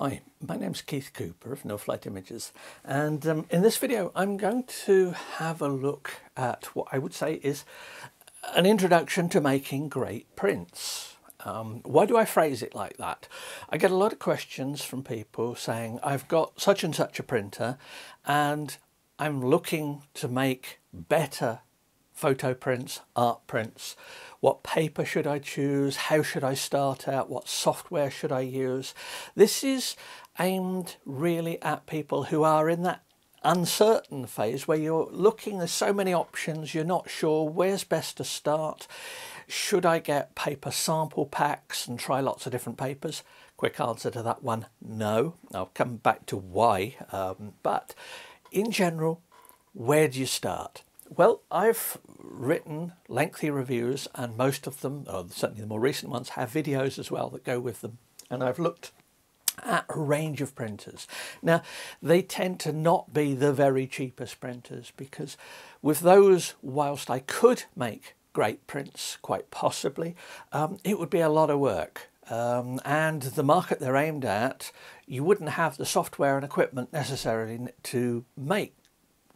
Hi, my name's Keith Cooper of Northlight Images and um, in this video I'm going to have a look at what I would say is an introduction to making great prints. Um, why do I phrase it like that? I get a lot of questions from people saying I've got such and such a printer and I'm looking to make better photo prints, art prints. What paper should I choose? How should I start out? What software should I use? This is aimed really at people who are in that uncertain phase where you're looking, there's so many options, you're not sure where's best to start. Should I get paper sample packs and try lots of different papers? Quick answer to that one, no. I'll come back to why. Um, but in general, where do you start? Well, I've written lengthy reviews, and most of them, or certainly the more recent ones, have videos as well that go with them. And I've looked at a range of printers. Now, they tend to not be the very cheapest printers because with those, whilst I could make great prints, quite possibly, um, it would be a lot of work. Um, and the market they're aimed at, you wouldn't have the software and equipment necessarily to make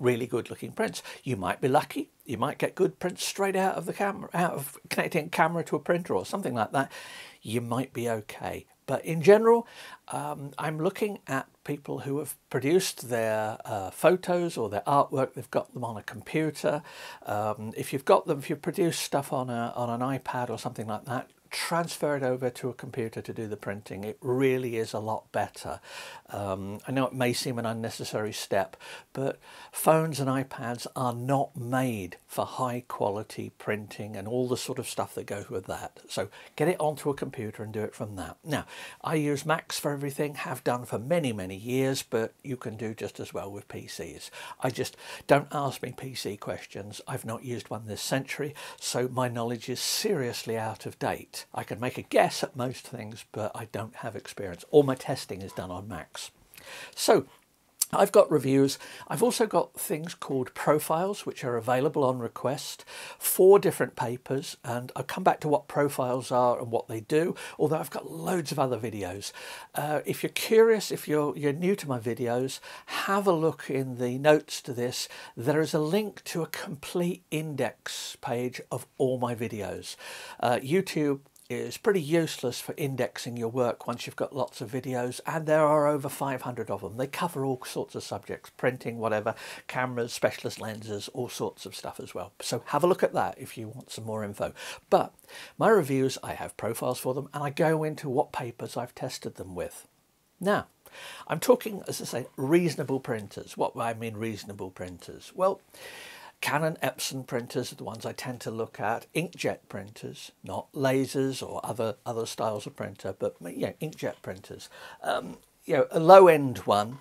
really good looking prints. You might be lucky, you might get good prints straight out of the camera, out of connecting camera to a printer or something like that. You might be okay. But in general, um, I'm looking at people who have produced their uh, photos or their artwork. They've got them on a computer. Um, if you've got them, if you've produced stuff on a on an iPad or something like that, transfer it over to a computer to do the printing. It really is a lot better. Um, I know it may seem an unnecessary step, but phones and iPads are not made for high quality printing and all the sort of stuff that goes with that. So get it onto a computer and do it from that. Now, I use Macs for everything, have done for many, many years, but you can do just as well with PCs. I just don't ask me PC questions. I've not used one this century, so my knowledge is seriously out of date. I can make a guess at most things, but I don't have experience. All my testing is done on Macs. So I've got reviews. I've also got things called profiles, which are available on request, for different papers, and I'll come back to what profiles are and what they do, although I've got loads of other videos. Uh, if you're curious, if you're, you're new to my videos, have a look in the notes to this. There is a link to a complete index page of all my videos. Uh, YouTube is pretty useless for indexing your work once you've got lots of videos and there are over 500 of them. They cover all sorts of subjects, printing, whatever, cameras, specialist lenses, all sorts of stuff as well. So have a look at that if you want some more info. But my reviews, I have profiles for them and I go into what papers I've tested them with. Now, I'm talking, as I say, reasonable printers. What do I mean reasonable printers? Well, Canon Epson printers are the ones I tend to look at. Inkjet printers, not lasers or other other styles of printer, but yeah, inkjet printers. Um, you know, a low end one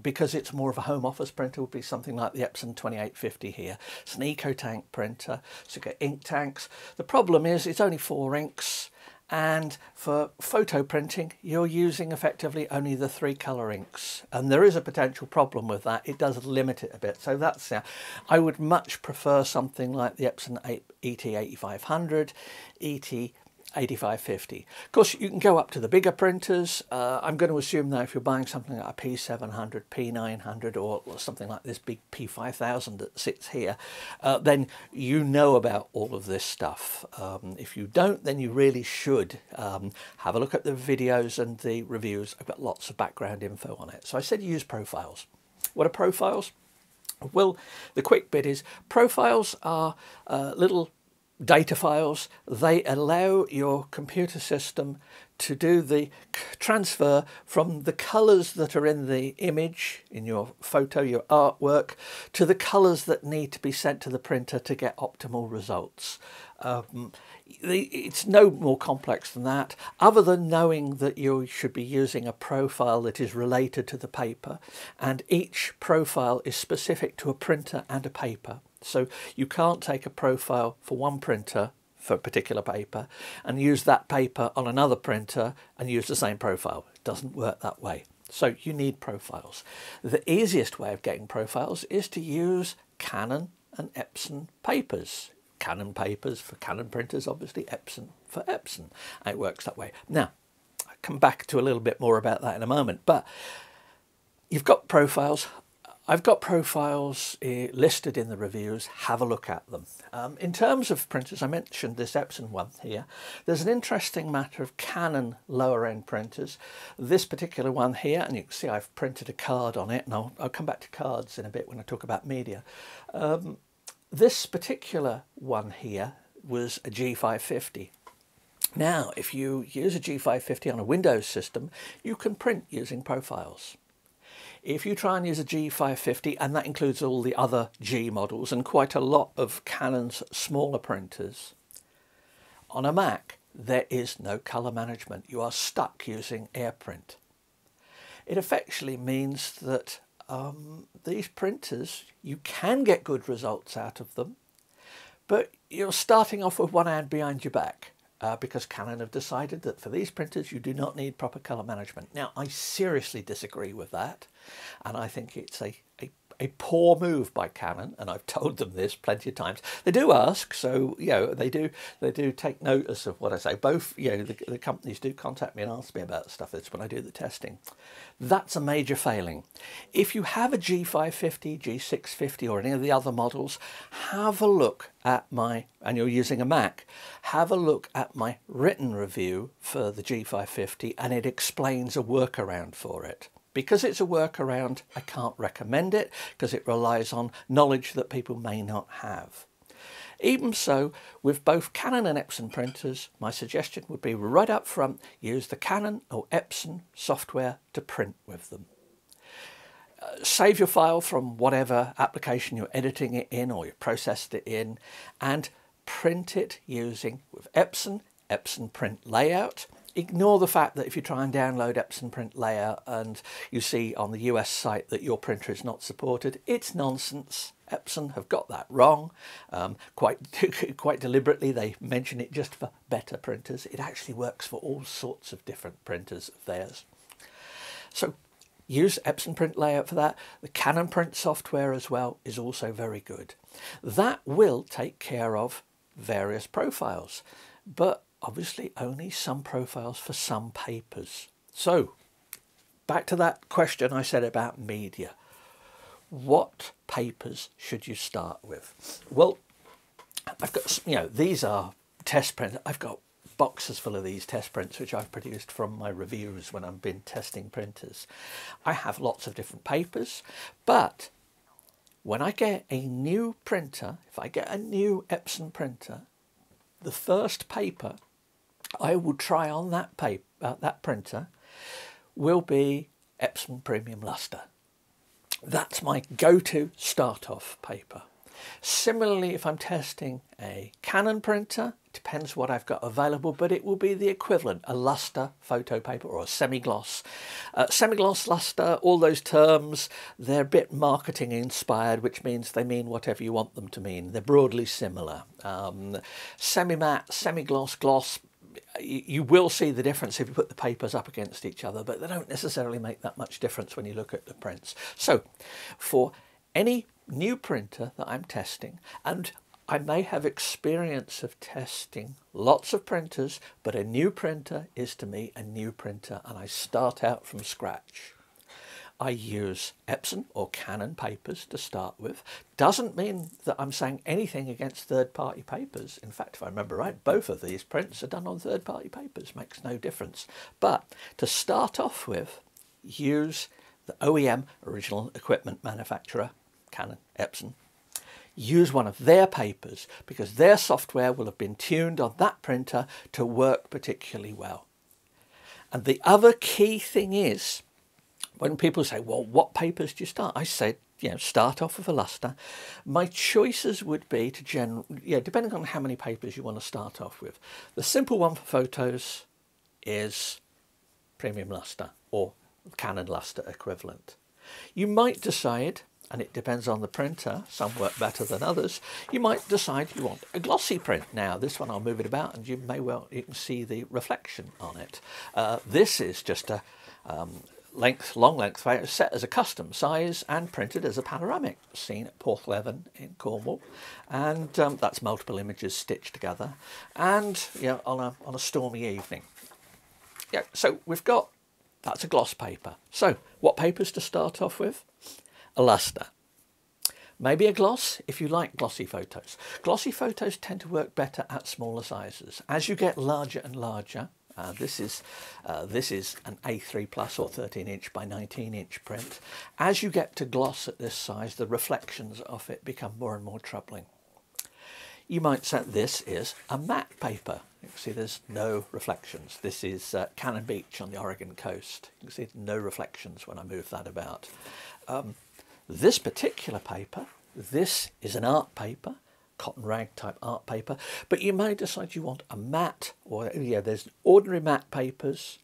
because it's more of a home office printer would be something like the Epson 2850 here. It's an EcoTank printer, so you get ink tanks. The problem is it's only four inks and for photo printing you're using effectively only the three color inks. And there is a potential problem with that. It does limit it a bit. So that's uh, I would much prefer something like the Epson ET8500 ET 8550. Of course, you can go up to the bigger printers. Uh, I'm going to assume that if you're buying something like a P700, P900 or something like this big P5000 that sits here, uh, then you know about all of this stuff. Um, if you don't, then you really should um, have a look at the videos and the reviews. I've got lots of background info on it. So I said use profiles. What are profiles? Well, the quick bit is profiles are uh, little data files, they allow your computer system to do the transfer from the colours that are in the image, in your photo, your artwork, to the colours that need to be sent to the printer to get optimal results. Um, it's no more complex than that, other than knowing that you should be using a profile that is related to the paper, and each profile is specific to a printer and a paper. So you can't take a profile for one printer for a particular paper and use that paper on another printer and use the same profile. It doesn't work that way. So you need profiles. The easiest way of getting profiles is to use Canon and Epson papers. Canon papers for Canon printers, obviously Epson for Epson. And it works that way. Now, I'll come back to a little bit more about that in a moment. But you've got profiles. I've got profiles uh, listed in the reviews. Have a look at them. Um, in terms of printers, I mentioned this Epson one here. There's an interesting matter of Canon lower end printers. This particular one here, and you can see I've printed a card on it, and I'll, I'll come back to cards in a bit when I talk about media. Um, this particular one here was a G550. Now, if you use a G550 on a Windows system, you can print using profiles. If you try and use a G550, and that includes all the other G models and quite a lot of Canon's smaller printers, on a Mac, there is no colour management. You are stuck using AirPrint. It effectively means that um, these printers, you can get good results out of them, but you're starting off with one hand behind your back uh, because Canon have decided that for these printers you do not need proper colour management. Now I seriously disagree with that and I think it's a, a a poor move by Canon, and I've told them this plenty of times. They do ask, so you know they do they do take notice of what I say. Both you know the, the companies do contact me and ask me about stuff. That's when I do the testing. That's a major failing. If you have a G550, G650, or any of the other models, have a look at my and you're using a Mac. Have a look at my written review for the G550, and it explains a workaround for it. Because it's a workaround, I can't recommend it because it relies on knowledge that people may not have. Even so, with both Canon and Epson printers, my suggestion would be right up front, use the Canon or Epson software to print with them. Uh, save your file from whatever application you're editing it in or you processed it in and print it using with Epson, Epson Print Layout, ignore the fact that if you try and download Epson Print Layout and you see on the US site that your printer is not supported, it's nonsense. Epson have got that wrong. Um, quite, quite deliberately, they mention it just for better printers. It actually works for all sorts of different printers of theirs. So use Epson Print Layout for that. The Canon Print software as well is also very good. That will take care of various profiles. But obviously only some profiles for some papers. So, back to that question I said about media. What papers should you start with? Well, I've got, you know, these are test prints. I've got boxes full of these test prints which I've produced from my reviews when I've been testing printers. I have lots of different papers, but when I get a new printer, if I get a new Epson printer, the first paper I will try on that paper, uh, that printer will be Epson Premium Luster. That's my go-to start-off paper. Similarly, if I'm testing a Canon printer, depends what I've got available, but it will be the equivalent, a luster photo paper or a semi-gloss. Uh, semi-gloss, luster, all those terms, they're a bit marketing inspired, which means they mean whatever you want them to mean. They're broadly similar. Um, semi-matte, semi-gloss, gloss, you will see the difference if you put the papers up against each other, but they don't necessarily make that much difference when you look at the prints. So for any new printer that I'm testing, and I may have experience of testing lots of printers, but a new printer is to me a new printer and I start out from scratch. I use Epson or Canon papers to start with. Doesn't mean that I'm saying anything against third-party papers. In fact, if I remember right, both of these prints are done on third-party papers. Makes no difference. But to start off with, use the OEM, original equipment manufacturer, Canon, Epson, use one of their papers because their software will have been tuned on that printer to work particularly well. And the other key thing is when people say, well, what papers do you start? I said, you know, start off with a luster. My choices would be to general, yeah, depending on how many papers you want to start off with. The simple one for photos is premium luster or Canon luster equivalent. You might decide, and it depends on the printer, some work better than others, you might decide you want a glossy print. Now, this one I'll move it about and you may well, you can see the reflection on it. Uh, this is just a, um, length, long length set as a custom size and printed as a panoramic seen at Porthleven in Cornwall. And um, that's multiple images stitched together and know, on, a, on a stormy evening. yeah, so we've got, that's a gloss paper. So what papers to start off with? A luster. Maybe a gloss if you like glossy photos. Glossy photos tend to work better at smaller sizes. As you get larger and larger, uh, this is uh, this is an A3 plus or 13 inch by 19 inch print. As you get to gloss at this size, the reflections of it become more and more troubling. You might say this is a matte paper. You can see there's no reflections. This is uh, Cannon Beach on the Oregon coast. You can see no reflections when I move that about. Um, this particular paper, this is an art paper, cotton rag type art paper, but you may decide you want a matte, or yeah, there's ordinary matte papers,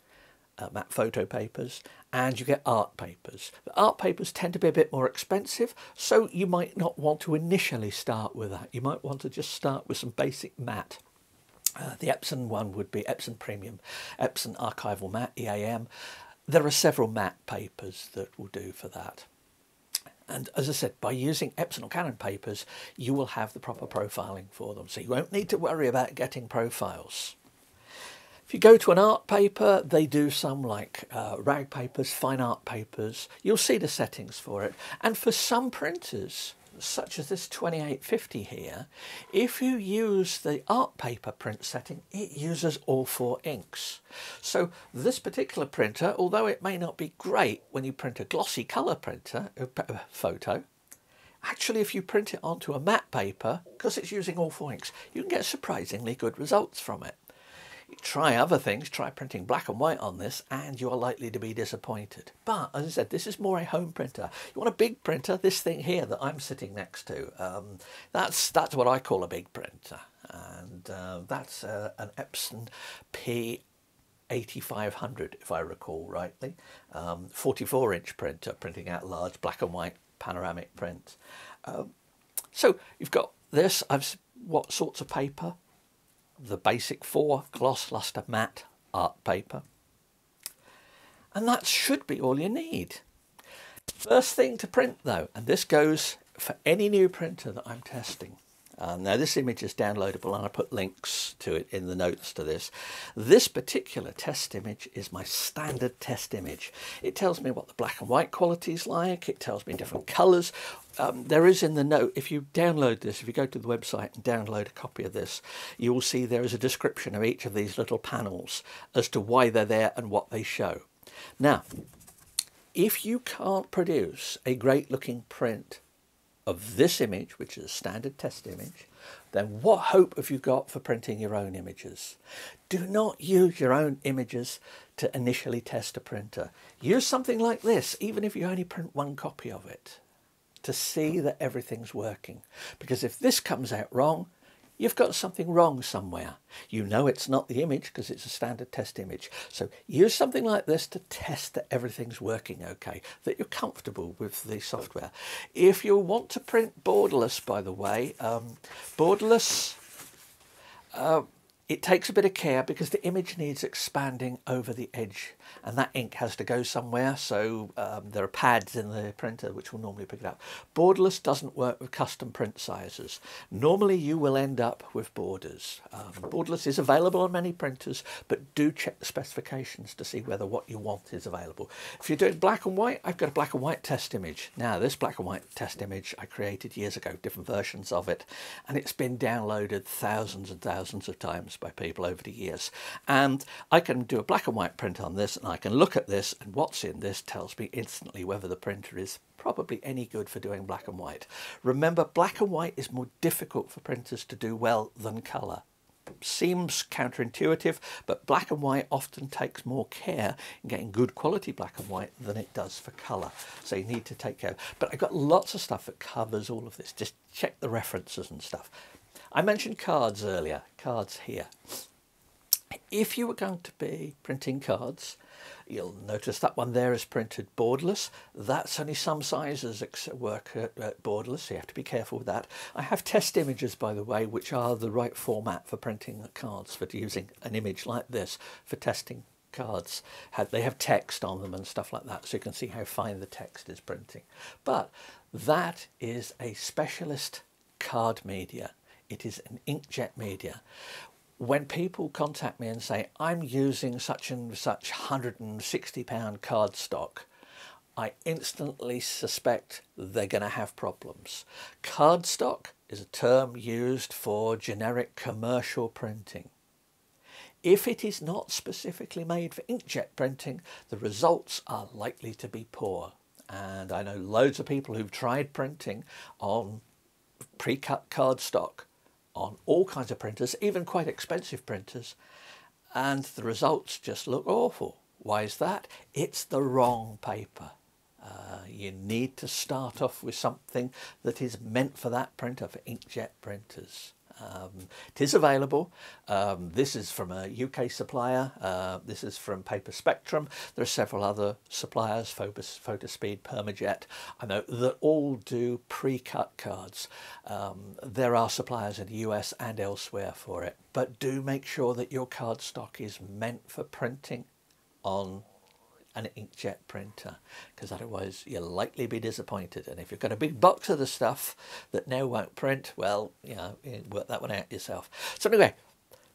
uh, matte photo papers, and you get art papers. The art papers tend to be a bit more expensive, so you might not want to initially start with that. You might want to just start with some basic matte. Uh, the Epson one would be Epson Premium, Epson Archival Matte, EAM. There are several matte papers that will do for that. And as I said, by using Epson or Canon papers, you will have the proper profiling for them. So you won't need to worry about getting profiles. If you go to an art paper, they do some like uh, rag papers, fine art papers. You'll see the settings for it. And for some printers, such as this 2850 here, if you use the art paper print setting, it uses all four inks. So this particular printer, although it may not be great when you print a glossy colour printer uh, photo, actually if you print it onto a matte paper, because it's using all four inks, you can get surprisingly good results from it. Try other things, try printing black and white on this, and you are likely to be disappointed. But as I said, this is more a home printer. You want a big printer? This thing here that I'm sitting next to, um, that's that's what I call a big printer, and uh, that's uh, an Epson P 8500 if I recall rightly. Um, 44 inch printer printing out large black and white panoramic prints. Um, so you've got this. I've what sorts of paper? The basic four gloss luster matte art paper. And that should be all you need. First thing to print though, and this goes for any new printer that I'm testing, um, now this image is downloadable and I put links to it in the notes to this. This particular test image is my standard test image. It tells me what the black and white quality is like, it tells me different colours. Um, there is in the note, if you download this, if you go to the website and download a copy of this, you will see there is a description of each of these little panels as to why they're there and what they show. Now, if you can't produce a great looking print of this image, which is a standard test image, then what hope have you got for printing your own images? Do not use your own images to initially test a printer. Use something like this, even if you only print one copy of it, to see that everything's working. Because if this comes out wrong, you've got something wrong somewhere. You know it's not the image because it's a standard test image. So use something like this to test that everything's working okay, that you're comfortable with the software. If you want to print borderless, by the way, um, borderless, uh, it takes a bit of care because the image needs expanding over the edge and that ink has to go somewhere so um, there are pads in the printer which will normally pick it up. Borderless doesn't work with custom print sizes. Normally you will end up with borders. Um, borderless is available on many printers but do check the specifications to see whether what you want is available. If you're doing black and white, I've got a black and white test image. Now this black and white test image I created years ago, different versions of it, and it's been downloaded thousands and thousands of times by people over the years. And I can do a black and white print on this and I can look at this and what's in this tells me instantly whether the printer is probably any good for doing black and white. Remember, black and white is more difficult for printers to do well than colour. Seems counterintuitive, but black and white often takes more care in getting good quality black and white than it does for colour. So you need to take care. But I've got lots of stuff that covers all of this. Just check the references and stuff. I mentioned cards earlier, cards here. If you were going to be printing cards, you'll notice that one there is printed borderless. That's only some sizes work at, borderless, so you have to be careful with that. I have test images, by the way, which are the right format for printing cards, for using an image like this for testing cards. They have text on them and stuff like that, so you can see how fine the text is printing. But that is a specialist card media. It is an inkjet media. When people contact me and say, I'm using such and such £160 cardstock, I instantly suspect they're going to have problems. Cardstock is a term used for generic commercial printing. If it is not specifically made for inkjet printing, the results are likely to be poor. And I know loads of people who've tried printing on pre-cut cardstock on all kinds of printers, even quite expensive printers, and the results just look awful. Why is that? It's the wrong paper. Uh, you need to start off with something that is meant for that printer, for inkjet printers. Um, it is available. Um, this is from a UK supplier. Uh, this is from Paper Spectrum. There are several other suppliers, Phobos, Fotospeed, Permajet, I know, that all do pre-cut cards. Um, there are suppliers in the US and elsewhere for it. But do make sure that your cardstock is meant for printing on an inkjet printer because otherwise you'll likely be disappointed. And if you've got a big box of the stuff that now won't print well you know work that one out yourself. So anyway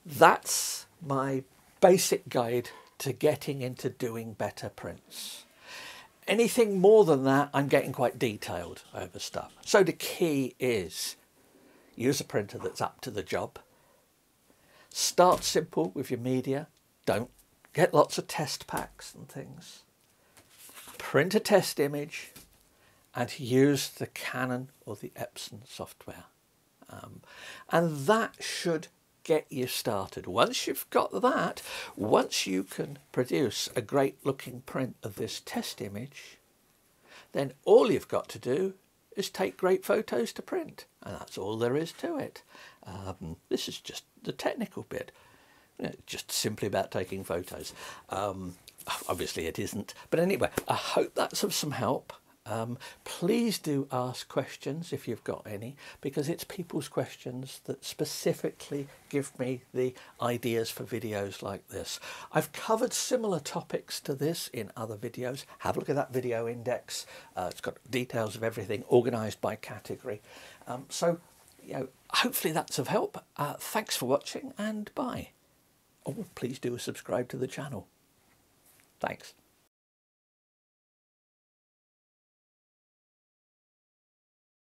that's my basic guide to getting into doing better prints. Anything more than that i'm getting quite detailed over stuff. So the key is use a printer that's up to the job. Start simple with your media. Don't get lots of test packs and things, print a test image, and use the Canon or the Epson software. Um, and that should get you started. Once you've got that, once you can produce a great looking print of this test image, then all you've got to do is take great photos to print. And that's all there is to it. Um, this is just the technical bit just simply about taking photos. Um, obviously it isn't. But anyway, I hope that's of some help. Um, please do ask questions if you've got any, because it's people's questions that specifically give me the ideas for videos like this. I've covered similar topics to this in other videos. Have a look at that video index. Uh, it's got details of everything organised by category. Um, so, you know, hopefully that's of help. Uh, thanks for watching and bye oh, please do subscribe to the channel. Thanks.